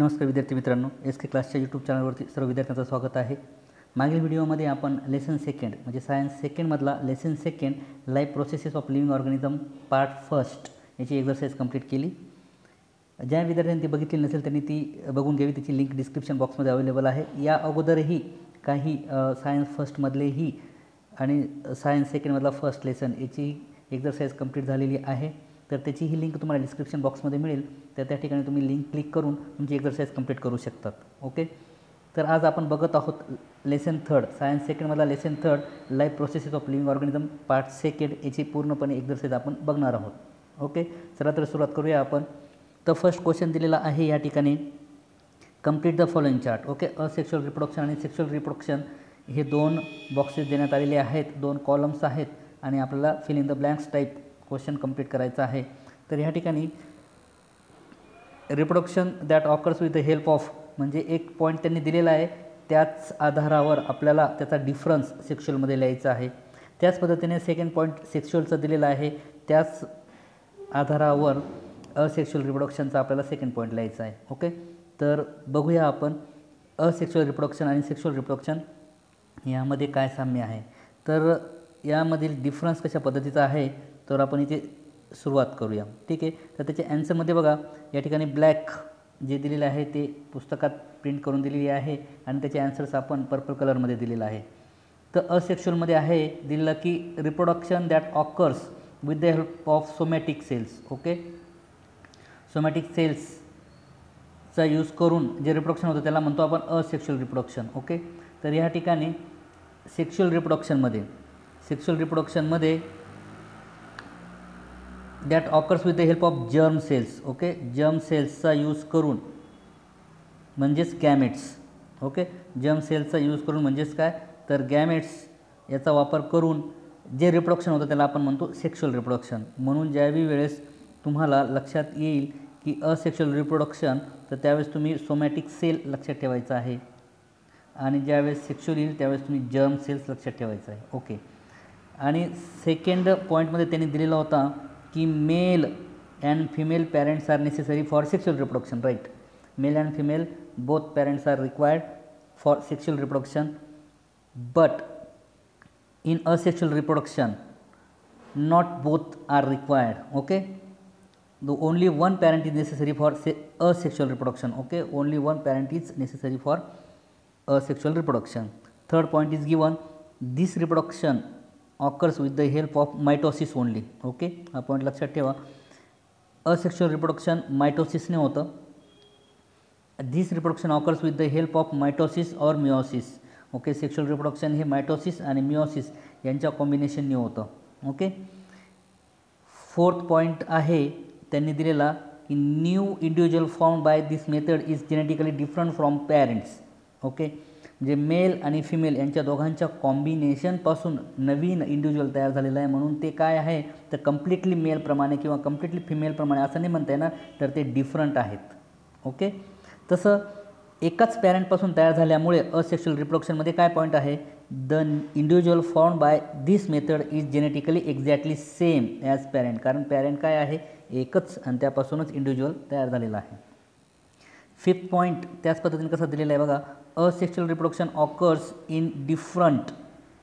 नमस्कार विद्यार्थी मित्रांनो एस के क्लासच्या यूट्यूब चॅनलवरती सर्व विद्यार्थ्यांचं स्वागत आहे. मागील व्हिडिओमध्ये आपण लेसन सेकंड म्हणजे science सेकंडमधला lesson second life processes of living organism part first याची एक्झरसाईज कंप्लीट केली. ज्या विद्यार्थ्यांनी ती बघितली नसेल त्यांनी ती बघून घ्यावी. त्याची लिंक डिस्क्रिप्शन बॉक्समध्ये अवेलेबल आहे. या अगोदरही काही सायन्स फर्स्टमधलेही आणि सायन्स सेकंडमधला फर्स्ट लेसन याची एक्झरसाईज कंप्लीट झालेली आहे. तर त्याची ही लिंक तुम्हाला डिस्क्रिप्शन बॉक्समध्ये मिळेल. तर त्या ठिकाणी तुम्ही लिंक क्लिक करून तुमची एक्झरसाईज कंप्लीट करू शकतात. ओके तर आज आपण बघत आहोत lesson third science सेकंडमधला lesson third life processes of living organism part second याची पूर्णपणे एक्झरसाइज आपण बघणार आहोत. ओके चला तर सुरुवात करूया आपण. तर फर्स्ट क्वेश्चन दिलेला आहे या ठिकाणी. Complete the following chart okay asexual reproduction आणि सेक्शुअल रिप्रोडक्शन हे दोन बॉक्सेस देण्यात आलेले आहेत. दोन कॉलम्स आहेत आणि आपल्याला fill in the blanks type question complete करायचा आहे. तर ह्या ठिकाणी reproduction that occurs with the help of म्हणजे एक पॉईंट त्यांनी दिलेला आहे त्याच आधारावर आपल्याला त्याचा डिफरन्स सेक्शुअलमध्ये लिहायचा आहे. त्याच पद्धतीने सेकंड पॉईंट सेक्शुअलचं दिलेलं आहे त्याच आधारावर असेक्शुअल रिप्रोडक्शनचा आपल्याला सेकंड पॉईंट लिहायचा आहे. ओके तर बघूया आपण असेक्शुअल रिप्रोडक्शन आणि सेक्शुअल रिप्रोडक्शन यामध्ये काय साम्य आहे. तर यामधील डिफरन्स कशा पद्धतीचा आहे तर आपण इथे सुरुवात करूया. ठीक आहे? तर त्याच्या ॲन्सरमध्ये बघा या ठिकाणी ब्लॅक जे दिलेलं आहे ते पुस्तकात प्रिंट करून दिलेली आहे आणि त्याचे ॲन्सर्स आपण पर्पल कलरमध्ये दिलेलं आहे. तर असेक्शुअलमध्ये आहे दिलेलं की reproduction that occurs with the help of somatic cells okay somatic सेल्सचा यूज करून जे रिप्रोडक्शन होतं त्याला म्हणतो आपण असेक्शुअल रिप्रोडक्शन ओके तर ह्या ठिकाणी सेक्शुअल रिप्रोडक्शनमध्ये sexual रिप्रोडक्शनमध्ये that occurs with the help of germ cells okay germ सेल्सचा यूज करून म्हणजेच गॅमेट्स ओके जर्म सेल्सचा यूज करून म्हणजेच काय? तर गॅमेट्स याचा वापर करून जे रिप्रोडक्शन होतं त्याला आपण म्हणतो सेक्शुअल रिप्रोडक्शन म्हणून ज्यावेळी वेळेस तुम्हाला लक्षात येईल की असेक्शुअल रिप्रोडक्शन तर त्यावेळेस तुम्ही सोमॅटिक सेल लक्षात ठेवायचं आहे. आणि ज्यावेळेस सेक्शुअल येईल त्यावेळेस तुम्ही जर्म सेल्स लक्षात ठेवायचं आहे. ओके आणि सेकंड पॉईंटमध्ये त्यांनी दिलेला होता कि male and female parents are necessary for sexual reproduction right? Male and female both parents are required for sexual reproduction. But in asexual reproduction not both are required okay? The only one parent is necessary for asexual reproduction okay? Only one parent is necessary for asexual reproduction. Third point is given. This reproduction occurs with the help of mitosis only okay हा point लक्षात ठेवा. Asexual reproduction मायटोसिसने होतं. This reproduction occurs with the help of mitosis और meiosis okay sexual reproduction हे mitosis आणि meiosis यांच्या कॉम्बिनेशनने होतं. ओके फोर्थ पॉईंट आहे त्यांनी दिलेला की new individual form by this method is genetically different from parents okay जे मेल आणि फिमेल यांच्या दोघांच्या कॉम्बिनेशनपासून नवीन इंडिव्हिज्युअल तयार झालेलं आहे. म्हणून ते काय आहे? तर कम्प्लिटली मेलप्रमाणे किंवा कम्प्लिटली फिमेलप्रमाणे असं नाही म्हणता येणार तर ते डिफरंट आहेत. ओके तसं एकाच पॅरेंटपासून तयार झाल्यामुळे असेक्शुअल रिप्रोडक्शनमध्ये काय पॉईंट आहे? The individual form by this method is genetically exactly same as parent कारण पॅरेंट काय आहे? एकच आणि त्यापासूनच इंडिव्हिज्युअल तयार झालेला आहे. फिफ्थ पॉईंट त्याच पद्धतीने कसं दिलेलं आहे बघा asexual reproduction occurs in different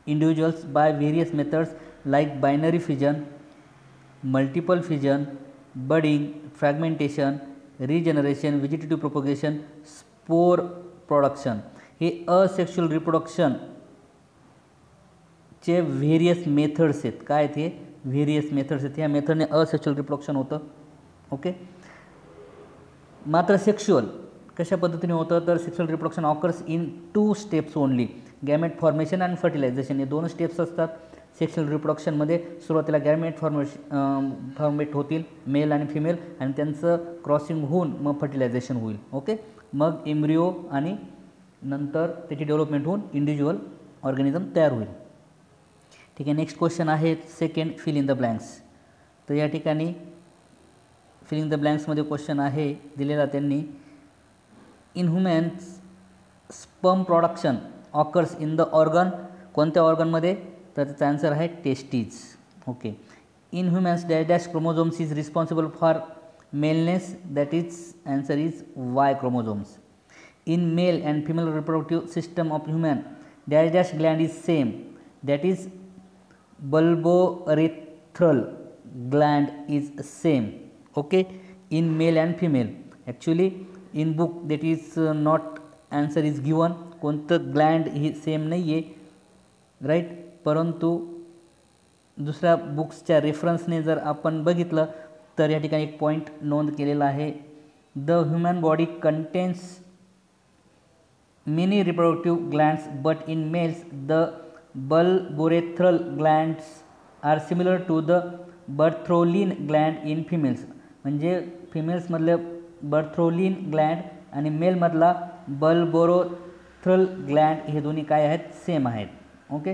individuals by various methods like binary fission multiple fission budding fragmentation regeneration vegetative propagation spore production हे असेक्शुअल रिप्रोडक्शन चे व्हेरियस मेथड्स आहेत. काय ते व्हेरियस मेथड्स आहेत. ह्या मेथडने असेक्शुअल रिप्रोडक्शन होतं. ओके मात्र सेक्शुअल कशा पद्धतीने होतं तर sexual reproduction occurs in two steps only gamete formation आणि फर्टिलायझेशन हे दोन स्टेप्स असतात. सेक्शुअल रिप्रोडक्शनमध्ये सुरुवातीला गॅमेट फॉर्मेशन फॉर्मेट होतील मेल आणि फिमेल आणि त्यांचं क्रॉसिंग होऊन मग फर्टिलायझेशन होईल. ओके मग एम्ब्रिओ आणि नंतर त्याची डेव्हलपमेंट होऊन इंडिव्हिज्युअल ऑर्गॅनिझम तयार होईल. ठीक आहे नेक्स्ट क्वेश्चन आहे second fill in the blanks तर या ठिकाणी फिल इन द ब्लँक्समध्ये क्वेश्चन आहे दिलेला त्यांनी in humans sperm production occurs in the organ कोणत्या ऑर्गनमध्ये तर त्याचा आन्सर आहे testes okay in humans dash dash chromosomes is responsible for maleness that is answer is Y chromosomes in male and female reproductive system of human dash dash gland is same that is bulbourethral gland is same okay in male and female actually in book that is not answer is given. कोणतं gland ही same नाही आहे right? परंतु दुसऱ्या बुक्सच्या रेफरन्सने जर आपण बघितलं तर या ठिकाणी एक पॉईंट नोंद केलेला आहे. The human body contains many reproductive glands but in males the bulbourethral glands are similar to the Bartholin gland in females. म्हणजे फिमेल्समधलं बर्थ्रोलिन ग्लँड आणि मेलमधला बल्बोरोथ्रल ग्लँड हे दोन्ही काय आहेत? सेम आहेत. ओके?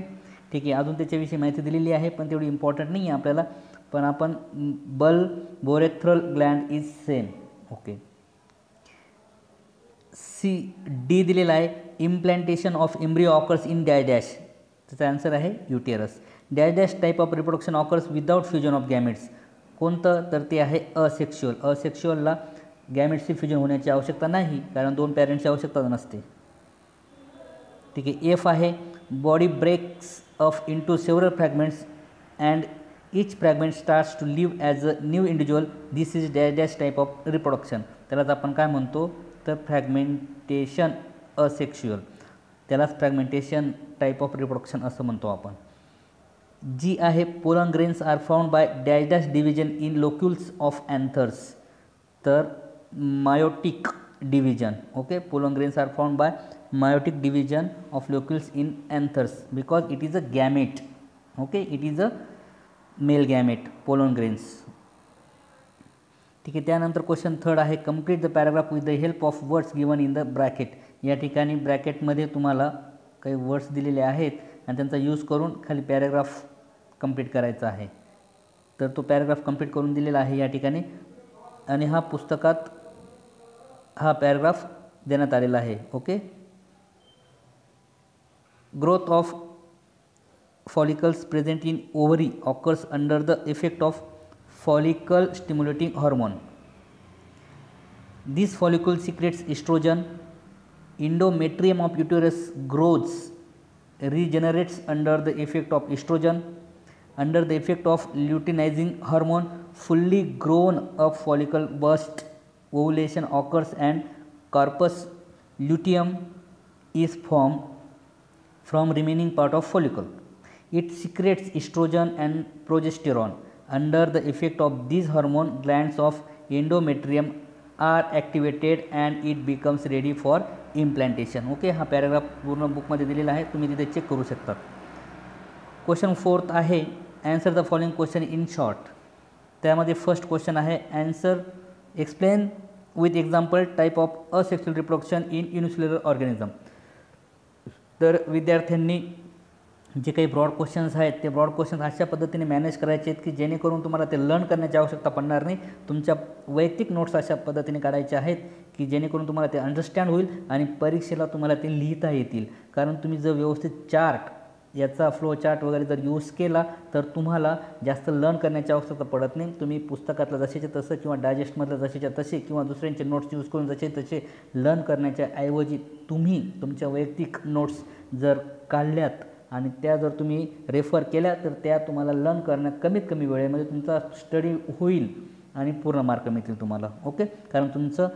ठीक आहे अजून त्याच्याविषयी माहिती दिलेली आहे पण तेवढी इम्पॉर्टंट नाही आहे आपल्याला. पण आपण bulbourethral gland is same. Okay? C D दिलेला आहे implantation of embryo occurs in dash dash त्याचा आन्सर आहे uterus dash dash type of reproduction occurs without fusion of gametes कोणतं? तर ते आहे असेक्शुअल असेक्शुअलला गॅमेट्सची फ्युजन होण्याची आवश्यकता नाही कारण दोन पॅरेंट्सची आवश्यकता नसते. ठीक आहे एफ आहे body breaks off into several fragments and each fragment starts to live as a new individual this is dash dash type of reproduction त्यालाच आपण काय म्हणतो? तर फ्रॅगमेंटेशन असेक्शुअल त्यालाच फ्रॅगमेंटेशन टाईप ऑफ रिप्रोडक्शन असं म्हणतो आपण. जी आहे pollen grains are found by dash dash division in locules of anthers तर meiotic division okay pollen grains are form by meiotic division of locules in anthers because it is a gamete okay it is a male gamete pollen grains ठीक आहे त्यानंतर question third आहे. Complete the paragraph with the help of words given in the bracket या ठिकाणी ब्रॅकेटमध्ये तुम्हाला काही words दिलेले आहेत आणि त्यांचा यूज करून खाली पॅराग्राफ कंप्लीट करायचा आहे. तर तो पॅराग्राफ कंप्लीट करून दिलेला आहे या ठिकाणी. आणि हा पुस्तकात हा पॅरेग्राफ देण्यात आलेला आहे okay? Growth of follicles present in ovary occurs under the effect of follicle stimulating hormone this follicle secretes estrogen endometrium of uterus growth regenerates under the effect of estrogen under the effect of luteinizing hormone fully grown a follicle burst ovulation occurs and corpus luteum is formed from remaining part of follicle. It secretes estrogen and progesterone. Under the effect of these hormone, glands of endometrium are activated and it becomes ready for implantation. Okay हा paragraph पूर्ण बुकमध्ये दिलेला आहे तुम्ही तिथे check करू शकता question fourth आहे answer the following question in short त्यामध्ये फर्स्ट क्वेश्चन आहे answer explain with example type of asexual reproduction in unicellular organism तर विद्यार्थ्यांनी जे काही ब्रॉड क्वेश्चन्स आहेत ते ब्रॉड क्वेश्चन्स अशा पद्धतीने मॅनेज करायचे आहेत की जेणेकरून तुम्हाला ते लर्न करण्याची आवश्यकता पडणार नाही. तुमच्या वैयक्तिक नोट्स अशा पद्धतीने काढायचे आहेत की जेणेकरून तुम्हाला ते अंडरस्टँड होईल आणि परीक्षेला तुम्हाला ते लिहिता येतील. कारण तुम्ही जर व्यवस्थित चार्ट याचा फ्लो चार्ट वगैरे जर यूज केला तर तुम्हाला जास्त लर्न करण्याची आवश्यकता पडत नाही. तुम्ही पुस्तकातलं जसेच्या तसं किंवा डायजेस्टमधलं जसेच्या तसे किंवा दुसऱ्यांचे नोट्स यूज करून जसे तसे लर्न करण्याच्या ऐवजी तुम्ही तुमच्या वैयक्तिक नोट्स जर काढल्यात आणि त्या जर तुम्ही रेफर केल्या तर त्या तुम्हाला लर्न करण्यात कमीत कमी वेळेमध्ये तुमचा स्टडी होईल आणि पूर्ण मार्क मिळतील तुम्हाला. ओके कारण तुमचं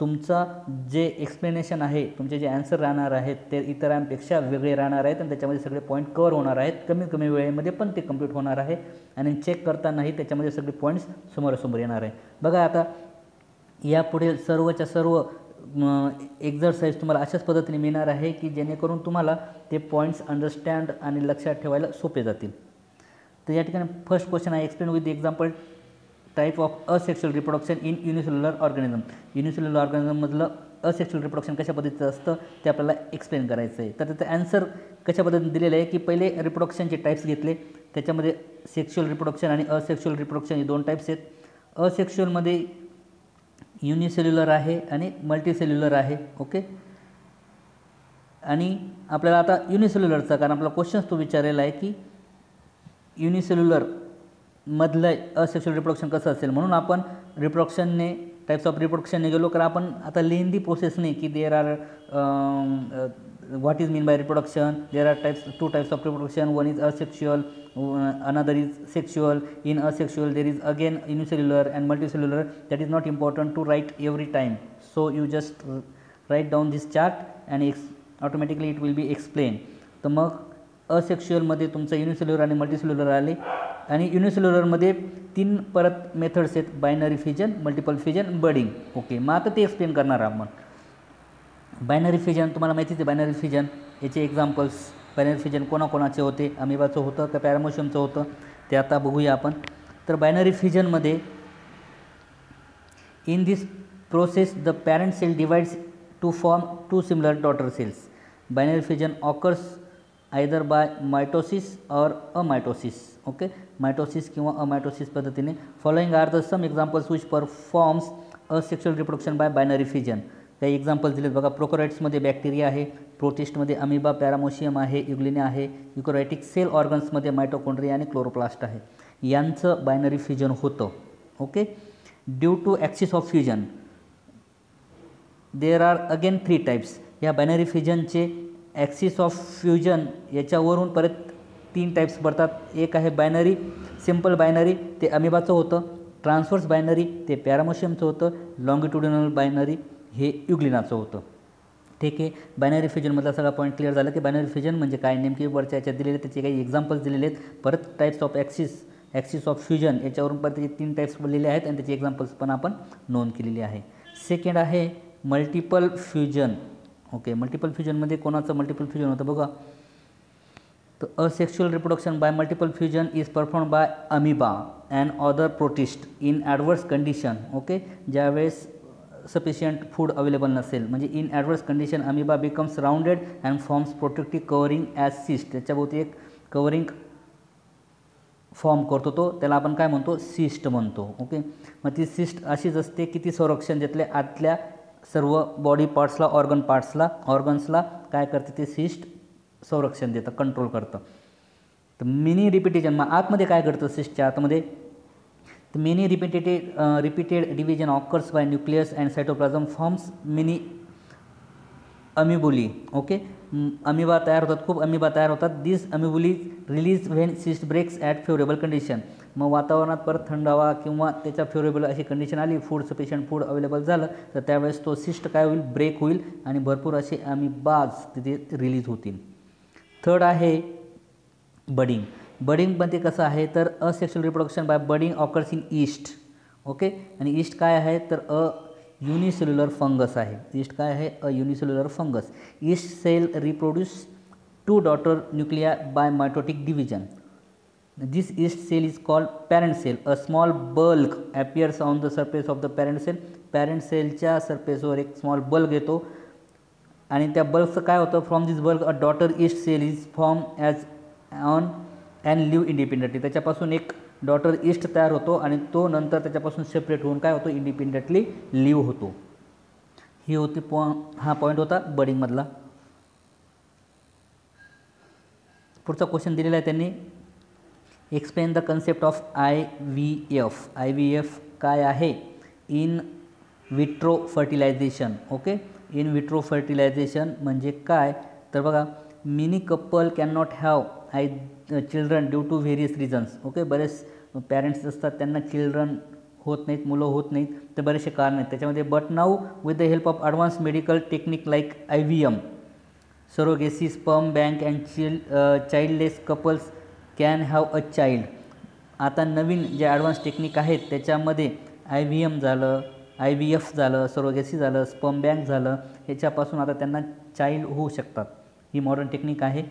तुमचा जे एक्सप्लेनेशन आहे तुमचे जे ॲन्सर राहणार आहेत ते इतरांपेक्षा वेगळे राहणार आहेत आणि त्याच्यामध्ये सगळे पॉईंट कवर होणार आहेत. कमीत कमी वेळेमध्ये पण ते कंप्लीट होणार आहे आणि चेक करतानाही त्याच्यामध्ये सगळे पॉईंट्स समोरासमोर येणार आहे बघा आता यापुढे सर्वच्या सर्व एक्झरसाईज तुम्हाला अशाच पद्धतीने मिळणार आहे की जेणेकरून तुम्हाला ते पॉईंट्स अंडरस्टँड आणि लक्षात ठेवायला सोपे जातील. तर या ठिकाणी फर्स्ट क्वेश्चन आहे explain with example type of asexual reproduction in unicellular organism unicellular ऑर्गॅनिझममधलं asexual reproduction कशा पद्धतीचं असतं ते आपल्याला एक्सप्लेन करायचं आहे तर त्याचं ॲन्सर कशा पद्धतीने दिलेलं आहे की पहिले रिप्रोडक्शनचे टाईप्स घेतले त्याच्यामध्ये सेक्शुअल रिप्रोडक्शन आणि असेक्शुअल रिप्रोडक्शन हे दोन टाईप्स आहेत. असेक्शुअलमध्ये युनिसेल्युलर आहे आणि मल्टीसेल्युलर आहे ओके आणि आपल्याला आता युनिसेल्युलरचा कारण आपला क्वेश्चन्स तो विचारलेला आहे की युनिसेल्युलर मधलं असेक्शुअल रिप्रोडक्शन कसं असेल? म्हणून आपण रिप्रोडक्शनने टाईप्स ऑफ रिप्रोडक्शनने गेलो कारण आपण आता लेंदी प्रोसेसने की there are what is mean by reproduction there are types two types of reproduction one is asexual another is sexual in asexual there is again unicellular and multicellular that is not important to write every time so you just write down this chart and ex automatically it will be explain तर मग असेक्शुअलमध्ये तुमचं unicellular आणि multicellular आले. आणि युनिसेल्युलरमध्ये तीन परत methods आहेत binary fission multiple fission budding okay मग आता ते एक्सप्लेन करणार आपण. बायनरी फिजन तुम्हाला माहितीच आहे बायनरी फिजन याचे एक्झाम्पल्स बायनरी फिजन कोणाकोणाचे होते अमिबाचं होतं का पॅरामोशियमचं होतं ते आता बघूया आपण. तर binary फिजनमध्ये in this process the parent cell divides to form two similar daughter cells binary fission occurs either by mitosis और अमायटोसिस ओके? मायटोसिस किंवा अमायटोसिस पद्धतीने. Following are the some examples which performs a sexual reproduction by binary fission काही examples दिलेत बघा. प्रोकोराइट्समध्ये bacteria आहे. प्रोटिस्टमध्ये amoeba पॅरामोशियम आहे युग्लिने आहे. युकोरायटिक sale ऑर्गन्समध्ये मायटोकोंड्रिया आणि क्लोरोप्लास्ट आहे. यांचं बायनरी फ्युजन होतं. Okay? Due to axis of fusion there are again three types या बायनरी फ्युजनचे ॲक्सिस ऑफ फ्युजन याच्यावरून परत तीन टाईप्स पडतात एक आहे बायनरी सिंपल बायनरी ते अमिबाचं होतं. ट्रान्सफर्स बायनरी ते पॅरामोशियमचं होतं. लॉंगिट्युडिनल बायनरी हे युग्लिनाचं होतं. ठीक आहे? बायनरी फ्युजनमधला सगळा पॉईंट क्लिअर झाला की बायनरी फ्युजन म्हणजे काय? नेमकी वरच्या याच्यात दिलेले त्याचे काही एक्झाम्पल्स दिलेले आहेत. परत types of axis axis of fusion याच्यावरून परत त्याचे तीन टाईप्स बनलेले आहेत आणि त्याची एक्झाम्पल्स पण आपण नोंद केलेली आहे. सेकंड आहे मल्टिपल फ्युजन ओके मल्टिपल फ्युजनमध्ये कोणाचं मल्टिपल फ्युजन होतं बघा? तर asexual reproduction by multiple fusion is perform by amoeba and other protist in adverse condition okay ज्यावेळेस सफिशियंट फूड अवेलेबल नसेल. म्हणजे in adverse condition amoeba becomes rounded and forms protective covering as cyst त्याच्याभोवती एक covering form करतो तो. त्याला आपण काय म्हणतो? सिस्ट म्हणतो ओके मग ती सिस्ट अशीच असते की ती संरक्षण देतले आतल्या सर्व बॉडी पार्ट्सला ऑर्गन पार्ट्सला ऑर्गन्सला काय करते ते सिस्ट संरक्षण देतं कंट्रोल करतं. तर मिनी रिपिटेशन मग आतमध्ये काय घडतं सिस्टच्या आतमध्ये? तर mini repeated repeated division occurs by nucleus and cytoplasm forms mini amoebulae okay amoeba तयार होतात खूप अमिबा तयार होतात. This amoebulae release when cyst breaks at favourable condition मग वातावरणात परत थंडावा किंवा त्याच्या फेवरेबल अशी कंडिशन आली फूड सफिशियंट फूड अवेलेबल झालं तर त्यावेळेस तो सिस्ट काय होईल? ब्रेक होईल आणि भरपूर असे अमिबाज तिथे रिलीज होतील. थर्ड आहे बडिंग. बडिंगमध्ये कसं आहे तर asexual reproduction by budding occurs in yeast okay आणि ईस्ट काय आहे तर अ युनिसेल्युलर फंगस आहे. ईस्ट काय आहे? A unicellular fungus yeast cell reproduce two daughter nuclei by mitotic division this yeast cell is called parent cell a small bulk appears on the surface of the parent cell parent सेलच्या सरफेसवर एक small bulk येतो. आणि त्या बल्बचं काय होतं? From this bulb a daughter yeast cell is form as on and live independently त्याच्यापासून एक डॉटर ईस्ट तयार होतो आणि तो नंतर त्याच्यापासून सेपरेट होऊन काय होतो? इंडिपेंडेंटली लिव्ह होतो. ही होती पॉ हा पॉईंट होता बडिंगमधला. पुढचा क्वेश्चन दिलेला आहे त्यांनी. Explain the concept of I V F I V F काय आहे? In vitro fertilization okay in vitro fertilization म्हणजे काय? तर बघा many couple can not have I children due to various reasons okay बरेच पॅरेंट्स असतात त्यांना चिल्ड्रन होत नाहीत मुलं होत नाहीत तर बरेचसे कारण आहेत. त्याच्यामध्ये but now with the help of advance medical technique like I V M surrogacy sperm bank and chill childless couples can have a child आता नवीन जे ॲडव्हान्स टेक्निक आहेत त्याच्यामध्ये आय व्ही एम झालं आय व्ही एफ झालं surrogacy झालं sperm bank झालं ह्याच्यापासून आता त्यांना चाइल्ड होऊ शकतात. ही मॉडर्न टेक्निक आहे.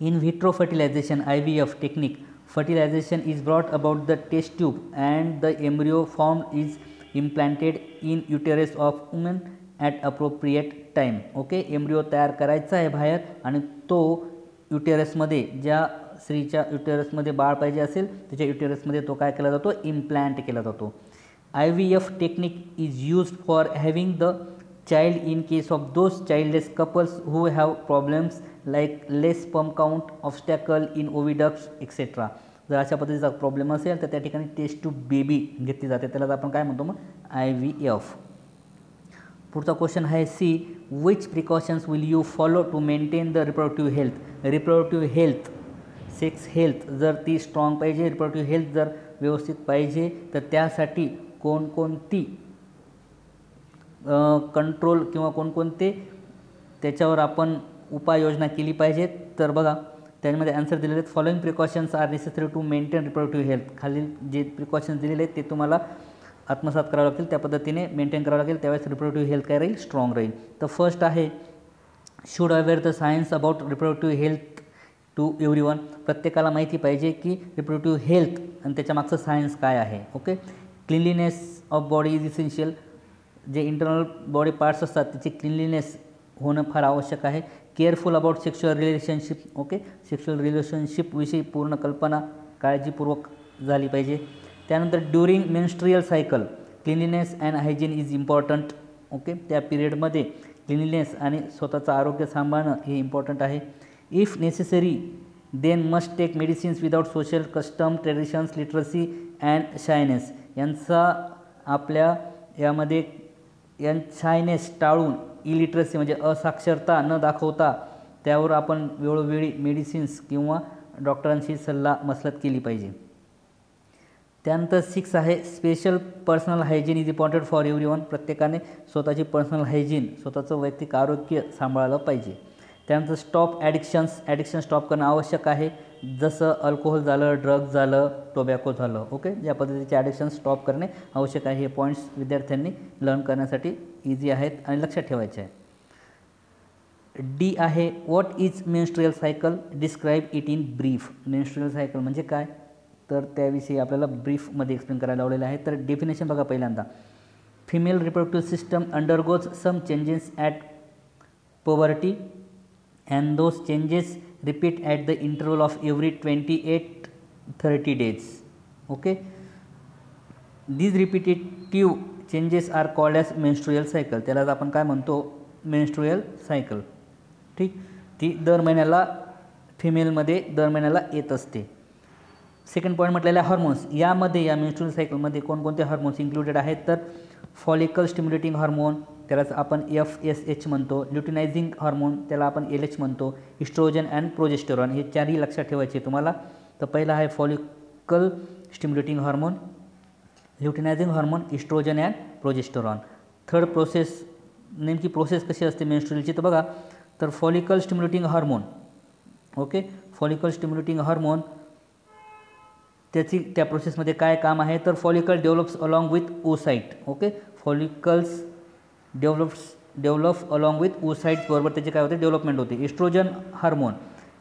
In vitro fertilization I V F technique fertilization is brought about the test tube and the embryo formed is implanted in uterus of woman at appropriate time okay embryo तयार करायचा आहे बाहेर आणि तो युटेरसमध्ये ज्या स्त्रीच्या युटेरसमध्ये बाळ पाहिजे असेल त्याच्या युटेरसमध्ये तो काय केला जातो? इम्प्लॅन्ट केला जातो. I V F technique is having for child the child in case of couples childless couples who have problems like less sperm count, obstacle in oviducts, etc. जर अशा पद्धतीचा प्रॉब्लेम असेल तर त्या ठिकाणी टेस्ट टू बेबी घेतली जाते. त्याला आपण काय म्हणतो मग? आय व्ही एफ पुढचा क्वेश्चन आहे C which precautions will you follow to maintain the reproductive health reproductive health sex health जर ती स्ट्रॉंग पाहिजे रिप्रोडक्टिव्ह हेल्थ जर व्यवस्थित पाहिजे तर त्यासाठी कोणकोणती कंट्रोल किंवा कोणकोणते त्याच्यावर आपण उपाययोजना केली पाहिजे तर बघा त्याच्यामध्ये आन्सर दिलेले आहेत. Following precautions are necessary to maintain reproductive health खालील जे प्रिकॉशन्स दिलेले आहेत ते तुम्हाला आत्मसात करावं लागतील. त्या पद्धतीने मेंटेन करावं लागेल. त्यावेळेस रिप्रोडक्टिव्ह हेल्थ काय राहील? स्ट्रॉंग राहील. तर फर्स्ट आहे should aware the science about reproductive health to every one प्रत्येकाला माहिती पाहिजे की रिप्रोडक्टिव्ह हेल्थ आणि त्याच्या मागचं सायन्स काय आहे. Okay cleanliness of body is essential जे इंटरनल बॉडी पार्ट्स असतात त्याची क्लिनलीनेस होणं फार आवश्यक आहे. Careful about sexual relationship okay sexual रिलेशनशिपविषयी पूर्ण कल्पना काळजीपूर्वक झाली पाहिजे. त्यानंतर during menstrual cycle cleanliness and hygiene is important okay त्या पिरियडमध्ये क्लिनिनेस आणि स्वतःचं आरोग्य सांभाळणं हे इम्पॉर्टंट आहे. If necessary then must take medicines without social custom traditions literacy and shyness यांचा आपल्या यामध्ये यां शायनेस टाळून इलिटरसी म्हणजे असाक्षरता न दाखवता त्यावर आपण वेळोवेळी मेडिसिन्स किंवा डॉक्टरांशी सल्ला मसलत केली पाहिजे. त्यानंतर सिक्स आहे special personal hygiene is important for every one प्रत्येकाने स्वतःची पर्सनल हायजीन स्वतःचं वैयक्तिक आरोग्य सांभाळलं पाहिजे. त्यानंतर स्टॉप ॲडिक्शन्स ॲडिक्शन स्टॉप करणं आवश्यक आहे. जसं अल्कोहोल झालं ड्रग्ज झालं टोबॅको झालं ओके या पद्धतीचे ॲडिक्शन स्टॉप करणे आवश्यक आहे. हे पॉईंट्स विद्यार्थ्यांनी लर्न करण्यासाठी इझी आहेत आणि लक्षात ठेवायचे आहे. डी आहे what is menstrual cycle describe it in brief menstrual cycle म्हणजे काय? तर त्याविषयी आपल्याला ब्रीफमध्ये एक्सप्लेन करायला लावलेलं आहे. तर डेफिनेशन बघा पहिल्यांदा. Female reproductive system undergoes some changes at puberty and those changes repeat at the interval of every twenty eight thirty days okay these changes changes are called menstrual cycle. Cycle त्यालाच आपण काय म्हणतो? Menstrual cycle ठीक? ती दर महिन्याला फिमेलमध्ये दर महिन्याला येत असते. सेकंड पॉईंट म्हटलेल्या हॉर्मोन्स यामध्ये या मेन्स्ट्रुअल सायकलमध्ये कोणकोणते हार्मोन्स इन्क्लुडेड आहेत? तर फॉलिकल स्टिम्युलेटिंग हार्मोन त्यालाच आपण एफ एस एच म्हणतो. ल्युटिनायझिंग हॉर्मोन त्याला आपण एल एच म्हणतो. इस्ट्रोजन अँड प्रोजेस्टेरॉन हे चारही लक्षात ठेवायचे तुम्हाला. तर पहिला आहे follicle stimulating hormone luteinizing hormone estrogen and progesterone third process नेमकी प्रोसेस कशी असते मेन्स्ट्रुअलची तर बघा तर follicle stimulating hormone okay follicle stimulating hormone त्याची त्या प्रोसेसमध्ये काय काम आहे? तर follicle develops along with oocyte okay follicles develops develop along with oocytes बरोबर त्याचे काय होते? डेव्हलपमेंट होते. Oestrogen hormone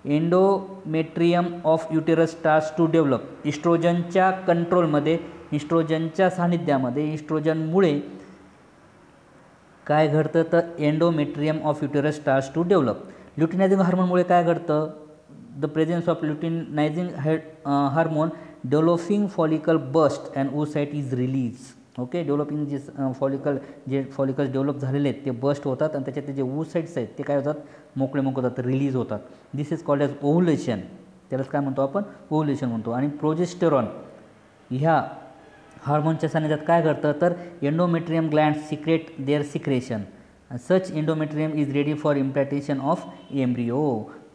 endometrium of uterus starts to develop इस्ट्रोजनच्या कंट्रोलमध्ये इस्ट्रोजनच्या सानिध्यामध्ये इस्ट्रोजनमुळे काय घडतं? तर endometrium of uterus starts to develop luteinizing हार्मोनमुळे काय घडतं? The presence of luteinizing hormone developing follicle burst and oocyte is release okay? Developing जे फॉलिकल जे फॉलिकल्स डेव्हलप झालेले आहेत ते बस्ट होतात आणि त्याच्यात जे ओसाईट्स आहेत ते काय होतात? मोकळे मोकळे होतात रिलीज होतात. This is called as ovulation त्यालाच काय म्हणतो आपण? ओव्हुलेशन म्हणतो. आणि प्रोजेस्टेरॉन ह्या हार्मोनच्या सानिध्यात काय करतं तर endometrium gland secrete their secretion such endometrium is ready for implantation of embryo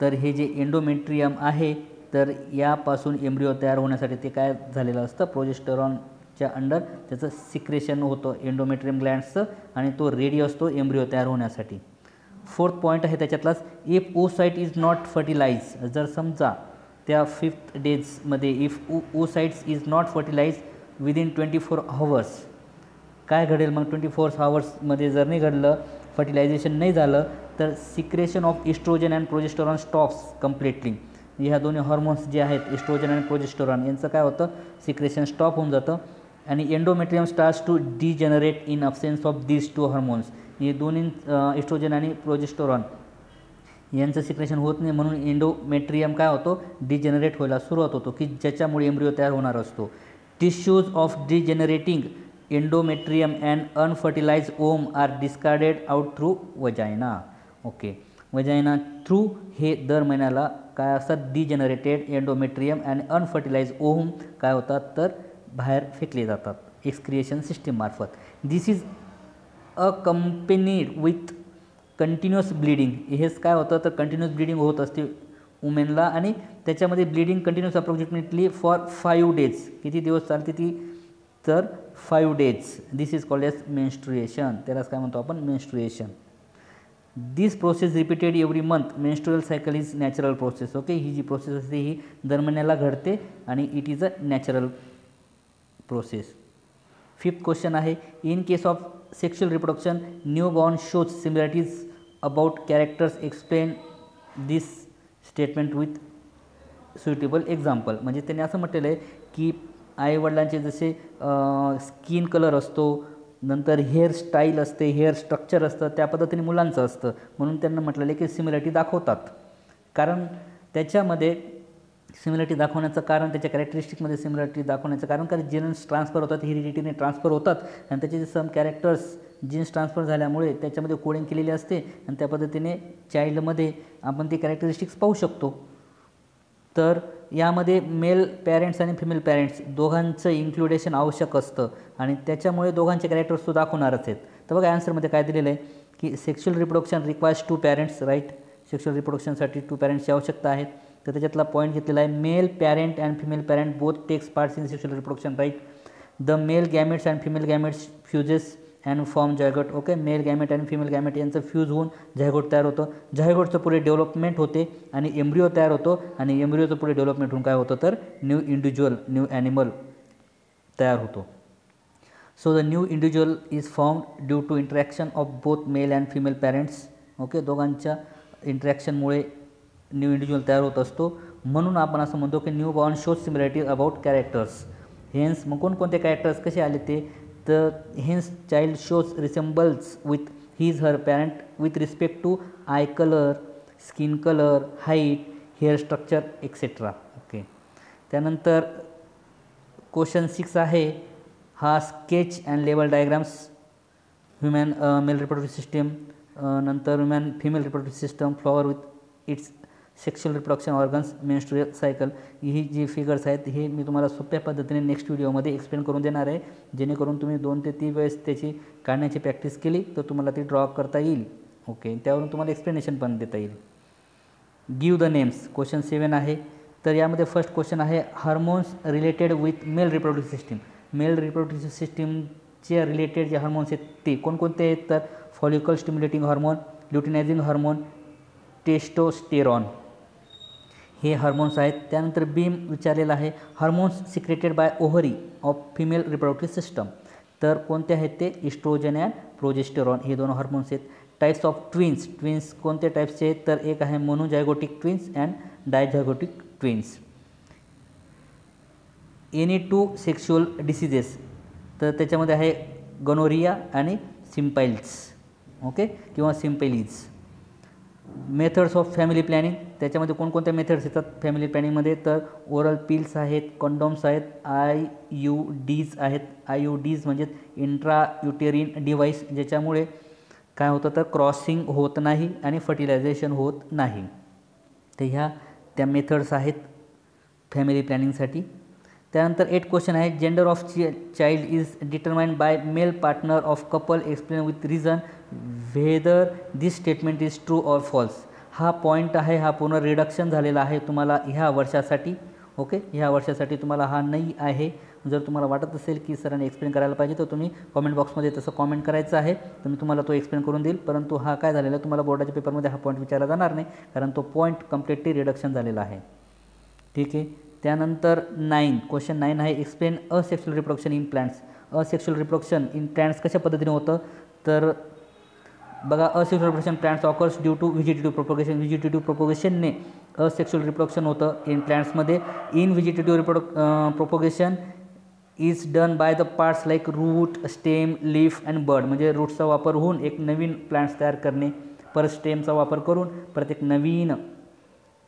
तर हे जे एंडोमेट्रियम आहे तर यापासून एम्ब्रिओ तयार होण्यासाठी ते काय झालेलं असतं? च्या अंडर त्याचं सिक्रेशन होतं एंडोमेट्रियम ग्लँड्सचं आणि तो रेडी असतो एम्ब्रिओ तयार होण्यासाठी. फोर्थ पॉईंट आहे त्याच्यातलाच if site is not fertilize जर समजा त्या fifth डेजमध्ये if oocytes is not fertilize within twenty four hours काय घडेल मग ट्वेंटी फोर हवर्समध्ये जर नाही घडलं फर्टिलायझेशन नाही झालं तर secretion of estrogen and progesterone stops completely ह्या दोन्ही हॉर्मोन्स जे आहेत इस्ट्रोजन आणि प्रोजेस्टोरॉन यांचं काय होतं? सिक्रेशन स्टॉप होऊन जातं. आणि endometrium starts to degenerate in absence of these two hormones हे दोन्ही इस्ट्रोजन आणि प्रोजेस्टोरॉन यांचं सिक्रेशन होत नाही म्हणून एंडोमेट्रियम काय होतो? डिजेनरेट व्हायला सुरुवात होतो की ज्याच्यामुळे एम्ब्रिओ तयार होणार असतो. Tissues of degenerating endometrium and unfertilised ovum are discarded out through vagina okay vagina through हे दर महिन्याला काय असतात? Degenerated endometrium and unfertilised ovum काय होतात? तर बाहेर फेकले जातात. Excretion सिस्टीममार्फत this is a accompanied with continuous bleeding हेच काय होतं? तर कंटिन्युअस ब्लिडिंग होत असते वुमेनला आणि त्याच्यामध्ये bleeding continuous approximately for five days किती दिवस चालते ती? तर five days this is called as menstruation त्यालाच काय म्हणतो आपण? Menstruation this process repeated every month menstrual cycle is natural process okay ही जी प्रोसेस असते ही दर महिन्याला घडते आणि it is a natural process fifth question आहे in case of sexual reproduction new born shows similarities about characters explain this statement with suitable example म्हणजे त्यांनी असं म्हटलेलं आहे की आईवडिलांचे जसे स्किन कलर असतो नंतर हेअरस्टाईल असते हेअर स्ट्रक्चर असतं त्या पद्धतीने मुलांचं असतं. म्हणून त्यांना म्हटलेलं आहे की सिमिलॅरिटी दाखवतात. कारण त्याच्यामध्ये सिमिलरिटी दाखवण्याचं कारण त्याच्या कॅरेक्टरिस्टिकमध्ये सिमिलरिटी दाखवण्याचं कारण कारण जीन्स ट्रान्सफर होतात हिरिडिटीने ट्रान्सफर होतात. आणि त्याचे जे सम कॅरेक्टर्स जीन्स ट्रान्सफर झाल्यामुळे त्याच्यामध्ये कोडिंग केलेली असते आणि त्या पद्धतीने चाइल्डमध्ये आपण ते कॅरेक्टरिस्टिक्स पाहू शकतो. तर यामध्ये मेल पॅरेंट्स आणि फिमेल पॅरेंट्स दोघांचं इन्क्लुडेशन आवश्यक असतं. आणि त्याच्यामुळे दोघांचे कॅरेक्टर्स तो दाखवणारच आहेत. तर बघा ॲन्सरमध्ये काय दिलेलं आहे? की sexual reproduction requires two parents right sexual रिप्रोडक्शनसाठी two पॅरेंट्सची आवश्यकता आहे. तर त्याच्यातला पॉईंट घेतलेला आहे. Male parent and female parent both takes parts in sexual reproduction right the male gametes and female gametes fuses and form zygote okay male gamete आणि female gamete यांचं fuse होऊन जायगोट तयार होतं. जायगोटचं पुढे डेव्हलपमेंट होते आणि एम्ब्रिओ तयार होतो आणि एम्ब्रिओचं पुढे डेव्हलपमेंट होऊन काय होतं तर न्यू इंडिव्हिज्युअल न्यू ॲनिमल तयार होतो. So the new individual is form due to interaction of both male and female parents okay दोघांच्या इंटरॅक्शनमुळे न्यू इंडिव्हिज्युअल तयार होत असतो. म्हणून आपण असं म्हणतो की new born shows similarity about characters hence मग कोणकोणते कॅरेक्टर्स कसे आले ते? तर hence child shows resembles with his her parent with respect to eye colour skin colour height hair structure etcetera okay त्यानंतर क्वेश्चन सिक्स आहे. हा sketch and level diagrams human male reproductive system नंतर human female reproductive system flower with its sexual reproduction organs menstrual cycle ही जी figures आहेत हे मी तुम्हाला सोप्या पद्धतीने नेक्स्ट व्हिडिओमध्ये एक्सप्लेन करून देणार आहे. जेणेकरून तुम्ही दोन ते तीन वेळेस त्याची काढण्याची प्रॅक्टिस केली तर तुम्हाला ती ड्रॉ करता येईल. ओके त्यावरून तुम्हाला एक्सप्लेनेशन पण देता येईल. Give the names question seven आहे. तर यामध्ये फर्स्ट क्वेश्चन आहे hormones related with male reproductive system male reproductive सिस्टीमचे रिलेटेड जे हार्मोन्स आहेत ते कोणकोणते आहेत? तर follicle stimulating hormone luteinizing hormone testosterone हे हार्मोन्स आहेत. त्यानंतर बीम विचारलेलं आहे hormones secreted by ovary of female reproductive system तर कोणते आहेत ते? इस्ट्रोजन अँड प्रोजेस्टेरॉन हे दोन हार्मोन्स आहेत. टाईप्स ऑफ ट्विन्स ट्विन्स कोणते टाईप्सचे आहेत? तर एक आहे monozygotic twins and dizygotic twins any two sexual diseases तर त्याच्यामध्ये आहे गनोरिया आणि सिम्पाईल्स ओके किंवा syphilis methods of family planning. त्याच्यामध्ये कोणकोणत्या मेथड्स येतात फॅमिली प्लॅनिंगमध्ये? तर ओरल पिल्स आहेत कंडोम्स आहेत आय यू डीज आहेत. आय यू डीज म्हणजेच इंट्रा युटेरिन डिव्हाइस ज्याच्यामुळे काय होतं तर क्रॉसिंग होत नाही आणि फर्टिलायझेशन होत नाही. तर ह्या त्या मेथड्स आहेत फॅमिली प्लॅनिंगसाठी. त्यानंतर एट क्वेश्चन आहे gender of child is determined by male partner of couple explain with reason whether this statement is true or false हा पॉईंट आहे. हा पूर्ण रिडक्शन झालेला आहे तुम्हाला ह्या वर्षासाठी. ओके ह्या वर्षासाठी तुम्हाला हा नाही आहे. जर तुम्हाला वाटत असेल की सरांनी एक्सप्लेन करायला पाहिजे तर तुम्ही कॉमेंट बॉक्समध्ये तसं कॉमेंट करायचं आहे. तर मी तुम्हाला तो एक्सप्लेन करून देईल. परंतु हा काय झालेला आहे? तुम्हाला बोर्डाच्या पेपरमध्ये हा पॉईंट विचारला जाणार नाही. कारण तो पॉईंट कम्प्लिटली रिडक्शन झालेला आहे. ठीक आहे? त्यानंतर नाईन क्वेश्चन नाईन आहे explain asexual reproduction in plants asexual reproduction in plants कशा पद्धतीने होतं? तर बघा asexual reproduction plants occurs due to vegetative propagation vegetative प्रोपोगेशनने asexual reproduction होतं इन प्लांट्समध्ये in vegetative रिप्रोडक् propagation is done by the parts like root stem leaf and bud म्हणजे रूटचा वापर होऊन एक नवीन प्लांट्स तयार करणे परत स्टेमचा वापर करून परत एक नवीन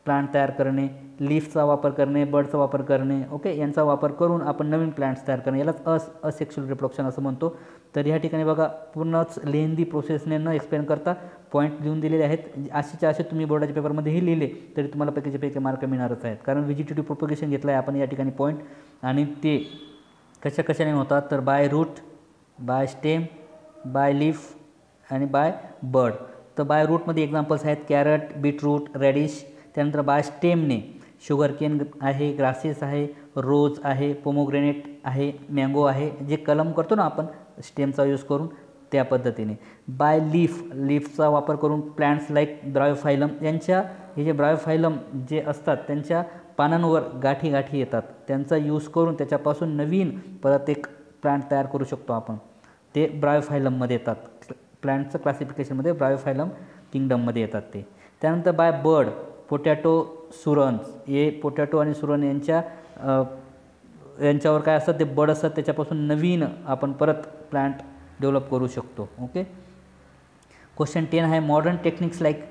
प्लांट तयार करणे. लीफचा वापर करणे बर्डचा वापर करणे ओके यांचा वापर करून आपण नवीन प्लांट्स तयार करणे. यालाच अस असेक्शुअल रिप्रोडक्शन असं म्हणतो. तर ह्या ठिकाणी बघा पूर्णच लेंदी प्रोसेसने न एक्सप्लेन करता पॉईंट लिहून दिलेले आहेत. असेच्या असे तुम्ही बोर्डाच्या पेपरमध्येही लिहिले तरी तुम्हाला पैकीचे पैकी मार्क मिळणारच आहेत. कारण व्हिजिटेटिव्ह प्रोपोगेशन घेतलं आहे आपण या ठिकाणी पॉईंट आणि ते कशा कशाने होतात? तर by root by stem by leaf आणि बाय बर्ड तर बाय रूटमध्ये एक्झाम्पल्स आहेत कॅरट बीटरूट रॅडिश त्यानंतर बाय स्टेमने शुगरकेन आहे ग्रासेस आहे रोज आहे पोमोग्रेनेट आहे मँगो आहे जे कलम करतो ना आपण स्टेमचा यूज करून त्या पद्धतीने. बाय लीफ लीफचा वापर करून प्लांट्स लाईक ब्रायोफायलम यांच्या हे जे ब्रायोफायलम जे असतात त्यांच्या पानांवर गाठी गाठी येतात. त्यांचा यूज करून त्याच्यापासून नवीन परत एक प्लांट तयार करू शकतो आपण. ते ब्रायोफायलममध्ये येतात. प्लांटचं क्लासिफिकेशनमध्ये ब्रायोफायलम किंगडममध्ये येतात ते. त्यानंतर बाय बर्ड पोटॅटो सुरन्स हे पोटॅटो आणि सुरण यांच्या यांच्यावर काय असतात ते बड असतात त्याच्यापासून नवीन आपण परत प्लांट डेव्हलप करू शकतो ओके क्वेश्चन टेन आहे modern techniques like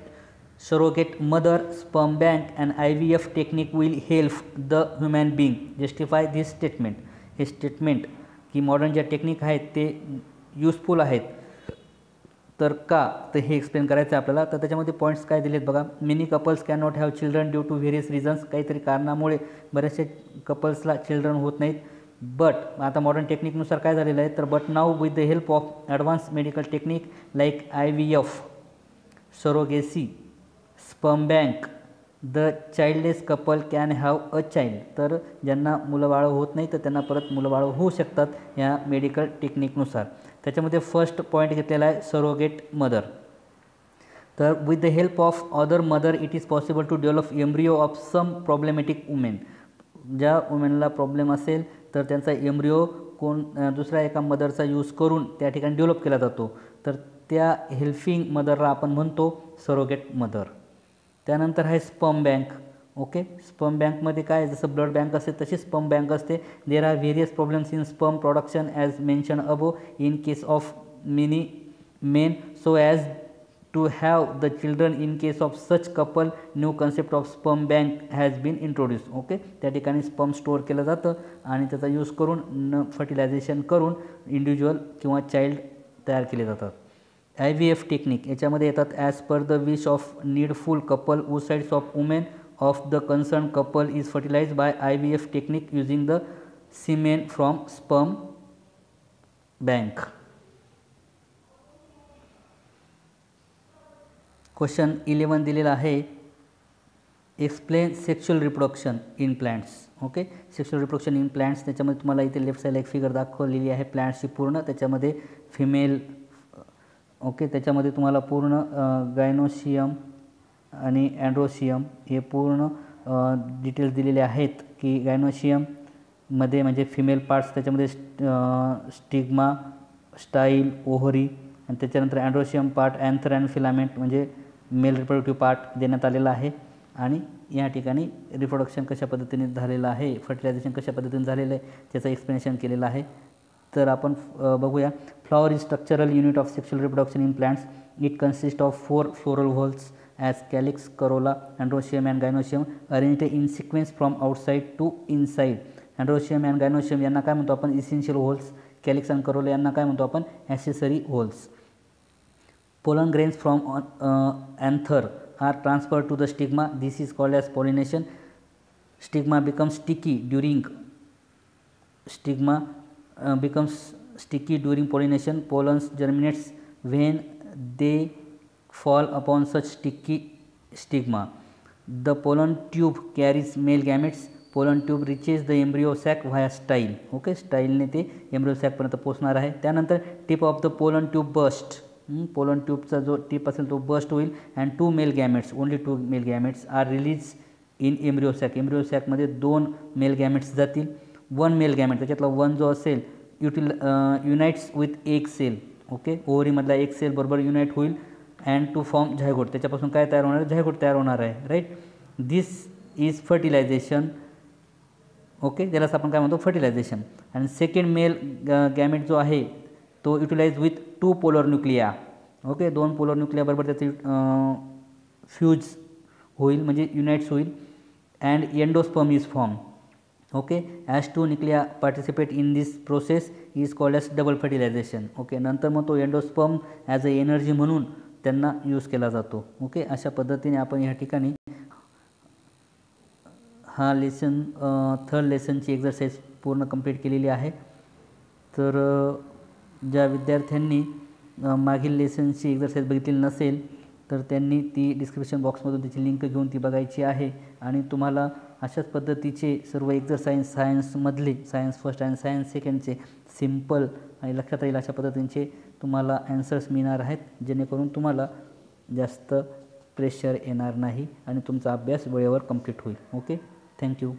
surrogate mother sperm bank and I V F technique will help the human being justify this statement हे स्टेटमेंट की मॉडर्न ज्या टेक्निक आहेत ते युजफुल आहेत. तर का? तर हे एक्सप्लेन करायचं आहे आपल्याला. तर त्याच्यामध्ये पॉईंट्स काय दिलेत बघा. Many couples can not have children due to various reasons काहीतरी कारणामुळे बरेचसे कपल्सला चिल्ड्रन होत नाहीत. बट आता मॉडर्न टेक्निकनुसार काय झालेलं आहे? तर but now with the help of advance medical technique like I V F surrogacy sperm bank the childless couple can have a child तर ज्यांना मुलं बाळं होत नाही तर त्यांना परत मुलं बाळं होऊ शकतात या मेडिकल टेक्निकनुसार त्याच्यामध्ये फर्स्ट पॉईंट घेतलेला आहे सरोगेट मदर तर with the help of other mother it is possible to develop embryo of some problematic women ज्या वुमेनला प्रॉब्लेम असेल तर त्यांचा एम्ब्रिओ कोण दुसऱ्या एका मदरचा यूज करून त्या ठिकाणी डेव्हलप केला जातो. तर त्या हेल्पिंग मदरला आपण म्हणतो सरोगेट मदर त्यानंतर आहे स्पम बँक ओके? स्पम बँकमध्ये काय जसं ब्लड बँक असते तशी स्पम बँक असते. There are various problems in sperm production as mention above in case of many men so as to have the children in case of such couple new concept of sperm bank has been introduce okay त्या ठिकाणी sperm store केलं जातं आणि त्याचा use करून न fertilisation करून individual किंवा चाइल्ड तयार केले जातात. आय व्ही एफ टेक्निक याच्यामध्ये येतात as per the wish of needful couple who sides of women of the concerned couple is fertilized by IVF technique using the semen from sperm bank. Question eleven दिलेला आहे. Explain sexual reproduction in plants okay sexual reproduction in plants त्याच्यामध्ये तुम्हाला इथे left साईडला एक figure दाखवलेली आहे. प्लांट्सची पूर्ण त्याच्यामध्ये फिमेल ओके त्याच्यामध्ये तुम्हाला पूर्ण गायनोशियम आणि अँड्रोशियम हे पूर्ण डिटेल्स दिलेले आहेत की गायनोशियममध्ये म्हणजे फिमेल पार्ट्स त्याच्यामध्ये स्टिग्मा स्टाईल ओहरी आणि त्याच्यानंतर androecium part anther and filament म्हणजे मेल रिप्रोडक्टिव्ह पार्ट देण्यात आलेला आहे. आणि या ठिकाणी रिप्रोडक्शन कशा पद्धतीने झालेलं आहे फर्टिलायझेशन कशा पद्धतीने झालेलं आहे त्याचं एक्सप्लेनेशन केलेलं आहे. तर आपण बघूया. Flower is structural unit of sexual reproduction in plants it consist of four floral whorls as calyx, corolla, androecium and gynoecium arranged in sequence from outside to inside. Androecium and gynoecium यांना काय म्हणतो आपण? Essential whorls calyx and corolla यांना काय म्हणतो आपण? Accessory whorls pollen grains from anther are transfer to the stigma this is called as pollination stigma becomes sticky during stigma becomes sticky during pollination. Pollens germinates when they fall upon such sticky stigma. The pollen tube carries male gametes. Pollen tube reaches the embryo sac via style okay स्टाईलने ते embryo सॅकपर्यंत पोचणार आहे. त्यानंतर tip of the pollen tube burst pollen ट्यूबचा जो tip असेल तो burst होईल. And two male gametes only two male gametes are release in embryo sac embryo सॅकमध्ये दोन मेल गॅमेट्स जातील. वन मेल गॅमेट त्याच्यातला वन जो असेल युटिल युनाइट्स विथ एक सेल ओके ओव्हरीमधला एक सेल बरोबर युनाईट होईल. अँड टू फॉर्म झायगोट त्याच्यापासून काय तयार होणार? आहे झायगोट तयार होणार आहे right this is fertilisation okay ज्यालाच आपण काय म्हणतो? फर्टिलायझेशन आणि सेकंड मेल गॅमेट जो आहे तो utilise with two polar nuclei okay दोन पोलर न्यूक्लियाबरोबर त्याचे uh, फ्यूज होईल म्हणजे युनाइट्स होईल. And endosperm is form okay as two nuclei participate in this process is called as double fertilisation okay नंतर मग तो एंडोस्पर्म ॲज अ एनर्जी म्हणून त्यांना यूज केला जातो. ओके अशा पद्धतीने आपण या ठिकाणी हा लेसन थर्ड लेसनची एक्झरसाईज पूर्ण कंप्लीट केलेली आहे. तर ज्या विद्यार्थ्यांनी मागील लेसनची एक्झरसाईज बघितलेली नसेल तर त्यांनी ती डिस्क्रिप्शन बॉक्समधून त्याची लिंक घेऊन ती बघायची आहे. आणि तुम्हाला अशाच पद्धतीचे सर्व एक्झरसाईन्स सायन्समधले सायन्स फर्स्ट आणि सायन्स सेकंडचे सिंपल आणि लक्षात येईल अशा पद्धतींचे तुम्हाला ॲन्सर्स मिळणार आहेत जेणेकरून तुम्हाला जास्त प्रेशर येणार नाही आणि तुमचा अभ्यास वेळेवर कंप्लीट होईल. Okay thank you